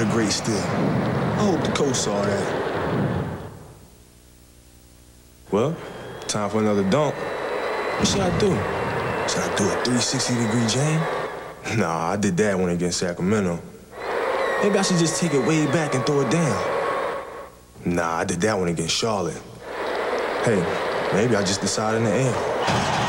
What a great steal. I hope the coach saw that. Well, time for another dunk. What should I do? Should I do a 360-degree jam? Nah, I did that one against Sacramento. Maybe I should just take it way back and throw it down. Nah, I did that one against Charlotte. Hey, maybe I just decided in the air.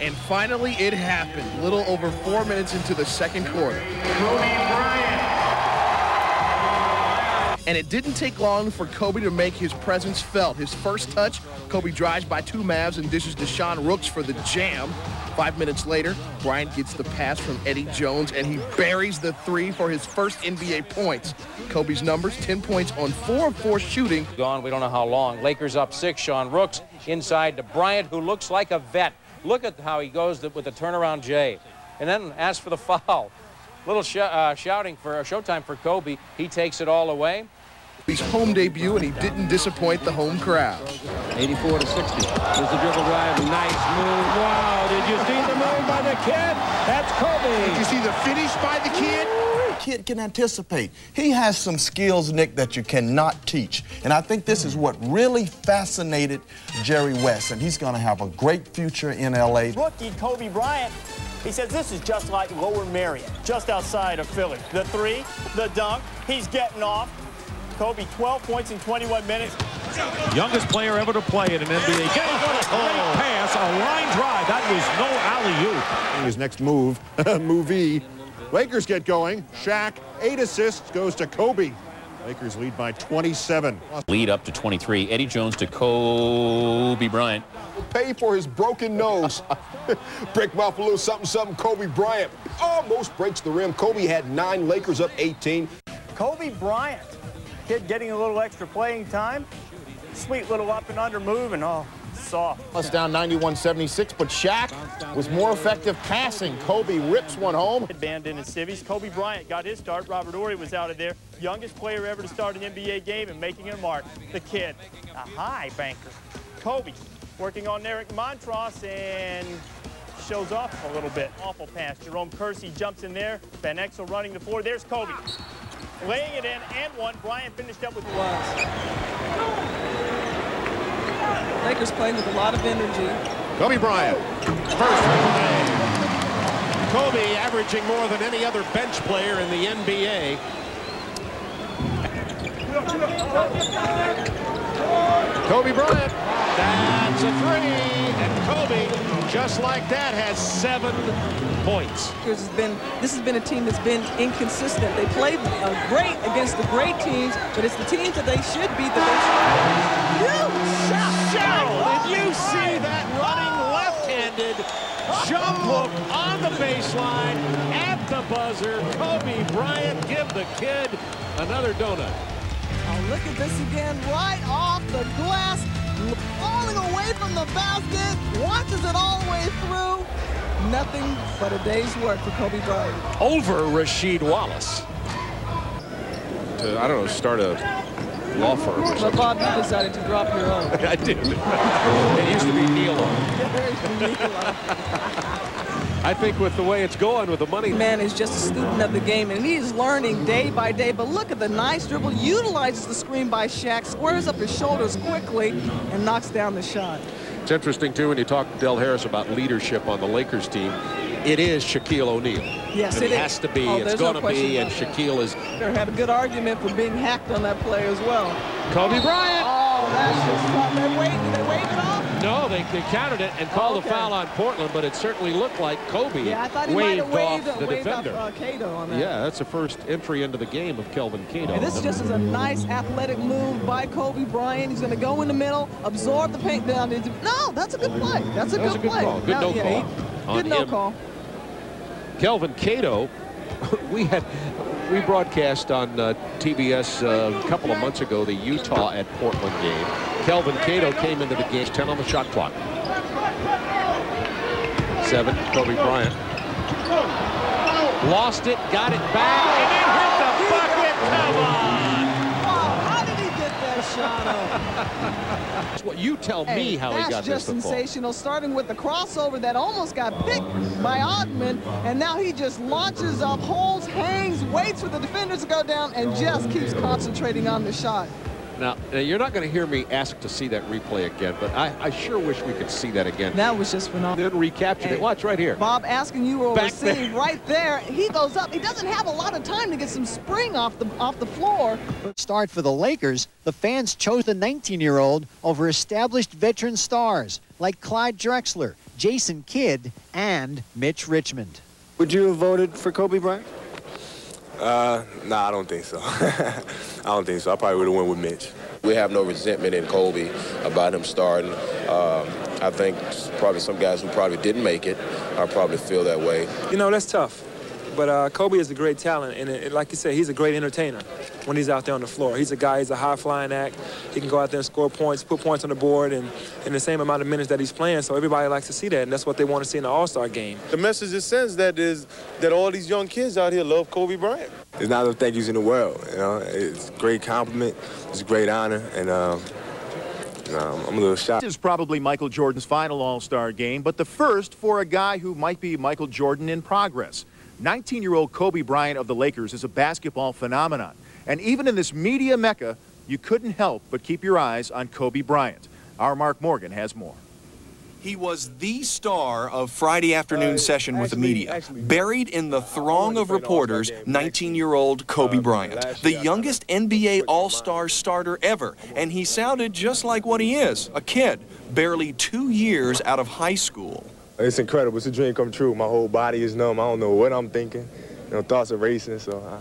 And finally, it happened. Little over four minutes into the second quarter. And it didn't take long for Kobe to make his presence felt. His first touch, Kobe drives by two Mavs and dishes to Sean Rooks for the jam. Five minutes later, Bryant gets the pass from Eddie Jones, and he buries the three for his first NBA points. Kobe's numbers, 10 points on 4 of 4 shooting. Gone, we don't know how long. Lakers up six. Sean Rooks inside to Bryant, who looks like a vet. Look at how he goes with the turnaround J. And then asks for the foul. Little sh uh, shouting for uh, showtime for Kobe. He takes it all away. His home debut, and he didn't disappoint the home crowd. 84 to 60. There's the dribble drive. Nice move. Wow. Did you see the move by the kid? That's Kobe. Did you see the finish by the kid? Kid can anticipate. He has some skills, Nick, that you cannot teach. And I think this is what really fascinated Jerry West, and he's going to have a great future in L.A. Rookie Kobe Bryant he says this is just like Lower Merion, just outside of Philly. The three, the dunk, he's getting off. Kobe, 12 points in 21 minutes. Youngest player ever to play in an NBA game. What a oh. great pass, a line drive. That was no alley-oop. His next move, movie. Lakers get going. Shaq, eight assists, goes to Kobe. Lakers lead by 27. Lead up to 23. Eddie Jones to Kobe Bryant. Pay for his broken nose. Break mouth a little something, something. Kobe Bryant almost breaks the rim. Kobe had nine, Lakers up 18. Kobe Bryant, kid getting a little extra playing time. Sweet little up and under move, and oh, soft. Us down 91-76, but Shaq was more effective passing. Kobe rips one home. Band in his civvies. Kobe Bryant got his start. Robert Horry was out of there. Youngest player ever to start an NBA game and making a mark. The kid, a high banker. Kobe working on Eric Montross and shows off a little bit. Awful pass. Jerome Kersey jumps in there. Van Exel running the floor. There's Kobe. Laying it in and one. Bryant finished up with the one. Lakers playing with a lot of energy. Kobe Bryant, first day. Kobe averaging more than any other bench player in the NBA. Kobe Bryant, that's a three, and Kobe, just like that, has seven points. This has been this has been a team that's been inconsistent. They played uh, great against the great teams, but it's the teams that they should beat that they jump hook on the baseline at the buzzer? Kobe Bryant give the kid another donut. Oh, look at this again, right off the glass, falling away from the basket, watches it all the way through. Nothing but a day's work for Kobe Bryant. Over Rasheed Wallace. To, I don't know, start a law firm. But Bob, you decided to drop your own. I did. it used to be Nilo. I think with the way it's going with the money. Man is just a student of the game, and he is learning day by day. But look at the nice dribble. Utilizes the screen by Shaq, squares up his shoulders quickly, and knocks down the shot. It's interesting, too, when you talk to Del Harris about leadership on the Lakers team. It is Shaquille O'Neal. Yes, it, it has to be. Oh, it's going to no be, and Shaquille is. They had a good argument for being hacked on that play as well. Kobe Bryant. Oh, that's just they waved. They waved it off. No, they, they counted it and called okay. a foul on Portland, but it certainly looked like Kobe yeah, I thought he waved, waved off the waved defender. Off, uh, Cato on that. Yeah, that's the first entry into the game of Kelvin Cato. And this just is a nice athletic move by Kobe Bryant. He's going to go in the middle, absorb the paint down. No, that's a good play. That's a that good, a good play. Call. Good now, no yeah, call. He, good no him. call. Kelvin Cato, we had we broadcast on uh, TBS uh, a couple of months ago the Utah at Portland game. Kelvin Cato came into the game, 10 on the shot clock. Seven, Kobe Bryant. Lost it, got it back, and it hit the bucket. Come on! Wow, how did he get that shot up? well, you tell me Hey, how he that's got just this football. sensational, starting with the crossover that almost got oh, picked by Augmon, and now he just launches up, holds, hangs, waits for the defenders to go down, and just keeps concentrating on the shot. Now, now, you're not going to hear me ask to see that replay again, but I, I sure wish we could see that again. That was just phenomenal. Then recaptured it. Watch right here. Bob asking you will Back receive right there. He goes up. He doesn't have a lot of time to get some spring off the off the floor. Start for the Lakers, the fans chose the 19-year-old over established veteran stars like Clyde Drexler, Jason Kidd, and Mitch Richmond. Would you have voted for Kobe Bryant? Uh, nah, I don't think so. I don't think so. I probably would have went with Mitch. We have no resentment in Kobe about him starting. Um, I think probably some guys who probably didn't make it I probably feel that way. You know, that's tough. But uh, Kobe is a great talent, and it, like you said, he's a great entertainer when he's out there on the floor. He's a guy, he's a high-flying act. He can go out there and score points, put points on the board, and in the same amount of minutes that he's playing. So everybody likes to see that, and that's what they want to see in the All-Star game. The message it sends that is that all these young kids out here love Kobe Bryant. There's not the thank yous in the world. You know, it's a great compliment. It's a great honor, and um, you I'm a little shocked. This is probably Michael Jordan's final All-Star game, but the first for a guy who might be Michael Jordan in progress. 19-year-old Kobe Bryant of the Lakers is a basketball phenomenon. And even in this media mecca, you couldn't help but keep your eyes on Kobe Bryant. Our Mark Morgan has more. He was the star of Friday afternoon session with the media. Buried in the throng of reporters, 19-year-old Kobe Bryant, the youngest NBA All-Star starter ever, and he sounded just like what he is, a kid, barely two years out of high school. It's incredible. It's a dream come true. My whole body is numb. I don't know what I'm thinking. You know, thoughts are racing, so I,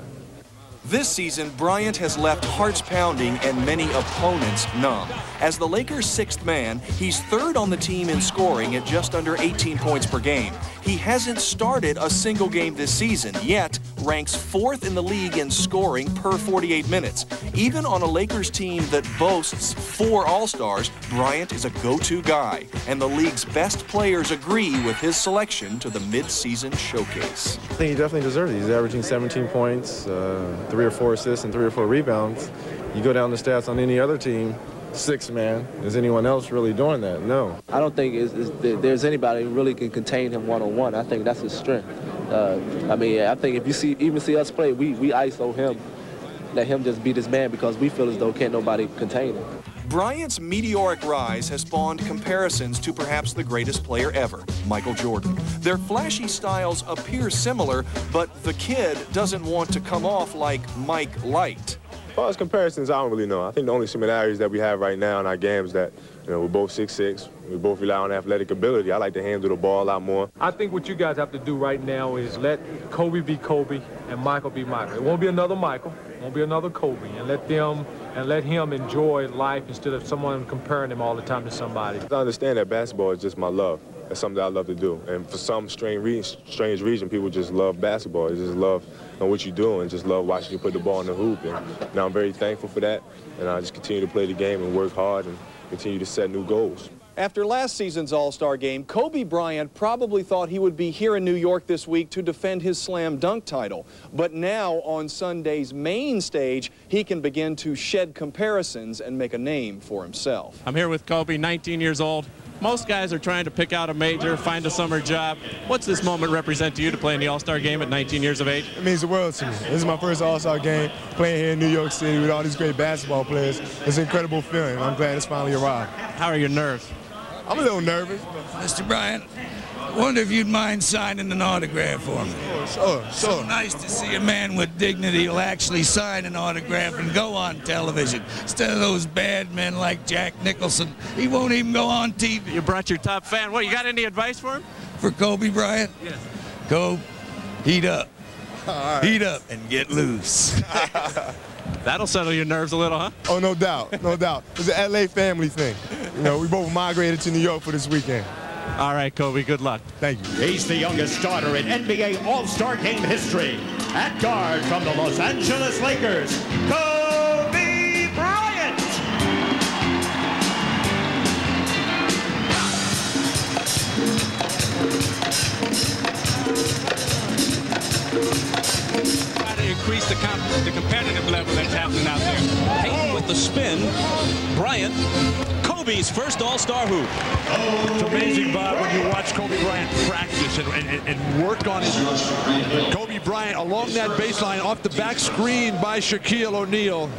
This season, Bryant has left hearts pounding and many opponents numb. As the Lakers' sixth man, he's third on the team in scoring at just under 18 points per game. He hasn't started a single game this season, yet ranks fourth in the league in scoring per 48 minutes. Even on a Lakers team that boasts four All-Stars, Bryant is a go-to guy, and the league's best players agree with his selection to the mid-season showcase. I think he definitely deserves it. He's averaging 17 points, uh, three or four assists, and three or four rebounds. You go down the stats on any other team, six man. Is anyone else really doing that? No. I don't think it's, it's, there's anybody who really can contain him one-on-one. I think that's his strength. Uh, I mean, I think if you see even see us play, we, we ISO him, let him just beat his man because we feel as though can't nobody contain him. Bryant's meteoric rise has spawned comparisons to perhaps the greatest player ever, Michael Jordan. Their flashy styles appear similar, but the kid doesn't want to come off like Mike Light. As far as comparisons, I don't really know. I think the only similarities that we have right now in our game is that, you know, we're both 6'6". We both rely on athletic ability. I like to handle the ball a lot more. I think what you guys have to do right now is let Kobe be Kobe and Michael be Michael. It won't be another Michael. It won't be another Kobe. And let them and let him enjoy life instead of someone comparing him all the time to somebody. I understand that basketball is just my love. That's something that I love to do. And for some strange, re strange reason, people just love basketball. They just love you know, what you do and just love watching you put the ball in the hoop. And now I'm very thankful for that. And I just continue to play the game and work hard and continue to set new goals. After last season's All-Star game, Kobe Bryant probably thought he would be here in New York this week to defend his slam dunk title. But now, on Sunday's main stage, he can begin to shed comparisons and make a name for himself. I'm here with Kobe, 19 years old. Most guys are trying to pick out a major, find a summer job. What's this moment represent to you to play in the All-Star game at 19 years of age? It means the world to me. This is my first All-Star game, playing here in New York City with all these great basketball players. It's an incredible feeling. I'm glad it's finally arrived. How are your nerves? I'm a little nervous. Mr. Bryant, I wonder if you'd mind signing an autograph for me. Sure, sure. So nice to see a man with dignity who'll actually sign an autograph and go on television instead of those bad men like Jack Nicholson. He won't even go on TV. You brought your top fan. What, you got any advice for him? For Kobe Bryant? Yes. Kobe, heat up. Heat up and get loose. That'll settle your nerves a little, huh? Oh, no doubt, no doubt. It's an LA family thing. You know, we both migrated to New York for this weekend. All right, Kobe, good luck. Thank you. He's the youngest starter in NBA All-Star Game history. At guard from the Los Angeles Lakers, Kobe Bryant. Try to increase the, comp the competitive level that's happening out there. Payton with the the spin. Bryant, Kobe's first All-Star hoop. It's amazing, Bob, when you watch Kobe Bryant practice and, and, and work on his... Kobe Bryant along that baseline off the back screen by Shaquille O'Neal.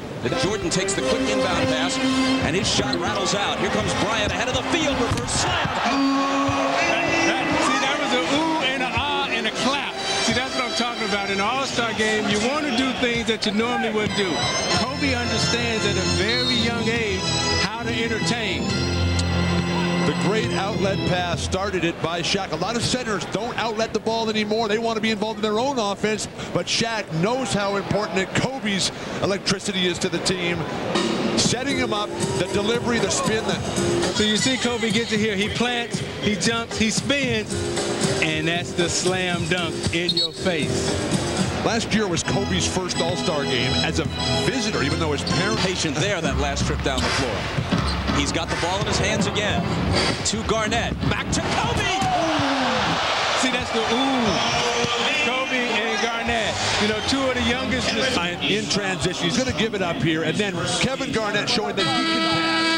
Jordan takes the quick inbound pass, and his shot rattles out. Here comes Bryant ahead of the field, reverse slam. See, that was a ooh and a ah and a clap. See, that's what I'm talking about. In an All-Star game, you want to do things that you normally wouldn't do. Kobe understands at a very young age to entertain. The great outlet pass started it by Shaq. A lot of centers don't outlet the ball anymore. They want to be involved in their own offense, but Shaq knows how important that Kobe's electricity is to the team. Setting him up, the delivery, the spin. The... So you see Kobe get to here. He plants, he jumps, he spins, and that's the slam dunk in your face. Last year was Kobe's first All-Star game as a visitor, even though his parents... Patient there that last trip down the floor. He's got the ball in his hands again. To Garnett. Back to Kobe. See, that's the ooh. Kobe and Garnett. You know, two of the youngest. In transition. He's going to give it up here. And then Kevin Garnett showing that he can pass.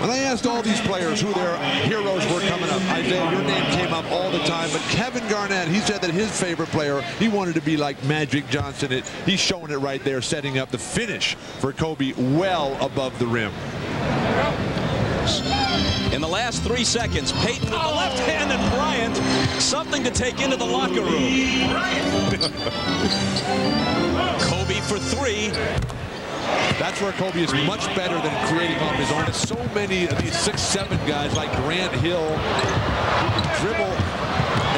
When I asked all these players who their heroes were coming up, Isiah, your name came up all the time, but Kevin Garnett, he said that his favorite player, he wanted to be like Magic Johnson. It, he's showing it right there, setting up the finish for Kobe well above the rim. In the last three seconds, Payton with the left hand and Bryant, something to take into the locker room. Kobe for three. That's where Kobe is much better than creating off his own. So many of these six, seven guys like Grant Hill dribble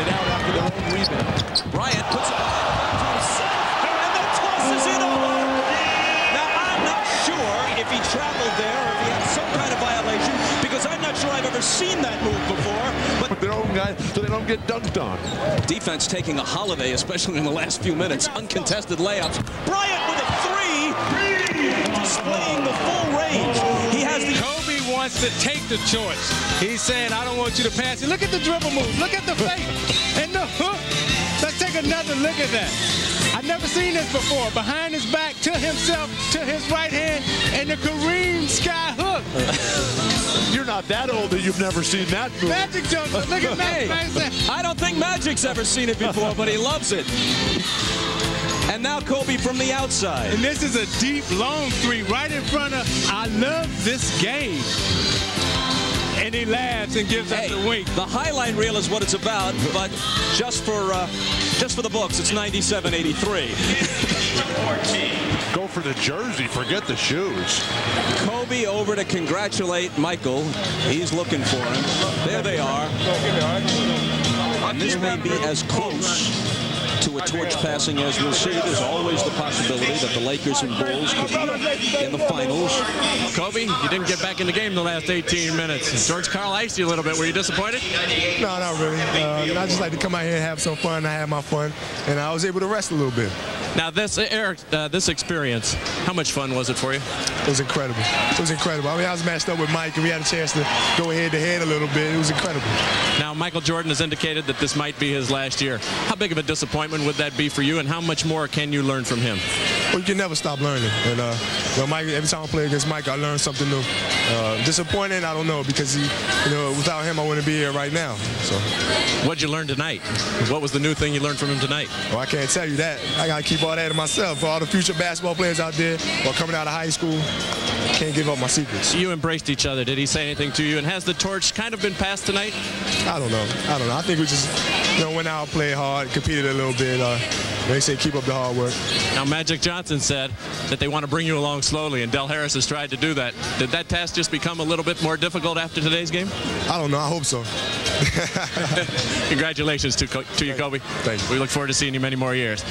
it out after their own rebound. Bryant puts it behind to himself, and then tosses it over. Now, I'm not sure if he traveled there or if he had some kind of violation, because I'm not sure I've ever seen that move before. But their own guys, so they don't get dunked on. Defense taking a holiday, especially in the last few minutes. Uncontested layups. Bryant with a three, displaying the full range. He has the. Kobe wants to take the choice. He's saying, I don't want you to pass it. Look at the dribble move. Look at the fake. and the hook. Let's take another look at that. I've never seen this before. Behind his back, to himself, to his right hand, and the Kareem sky hook. You're not that old that you've never seen that move. Magic Johnson, look at Hey, that. I don't think Magic's ever seen it before, but he loves it. And now Kobe from the outside. And this is a deep, long three right in front of, I love this game. And he laughs and gives Hey, us a wink. the highlight reel is what it's about, but just for uh, just for the books, it's 97-83. Go for the jersey, forget the shoes. Kobe over to congratulate Michael. He's looking for him. There they are. And this may be as close to a torch passing as we'll see. There's always the possibility that the Lakers and Bulls could be in the finals. Kobe, you didn't get back in the game the last 18 minutes. George Karl iced you a little bit. Were you disappointed? No, not really. Uh, I just like to come out here and have some fun. I had my fun, and I was able to rest a little bit. Now, this Eric, uh, this experience, how much fun was it for you? It was incredible. It was incredible. I mean, I was matched up with Mike, and we had a chance to go head to head a little bit. It was incredible. Now, Michael Jordan has indicated that this might be his last year. How big of a disappointment would that be for you, and how much more can you learn from him? Well, you can never stop learning. And uh, you know, Mike, every time I play against Mike, I learn something new. Uh, disappointed, I don't know, because he, you know, without him, I wouldn't be here right now. So. What'd you learn tonight? What was the new thing you learned from him tonight? Well, I can't tell you that. I gotta keep all that to myself. For all the future basketball players out there, or coming out of high school, can't give up my secrets. You embraced each other. Did he say anything to you? And has the torch kind of been passed tonight? I don't know. I don't know. I think we just, you know, went out, played hard, competed a little bit. Uh, they say keep up the hard work. Now, Magic Johnson said that they want to bring you along slowly, and Del Harris has tried to do that. Did that task just become a little bit more difficult after today's game? I don't know. I hope so. Congratulations to, to you, Kobe. Thank you. We look forward to seeing you many more years.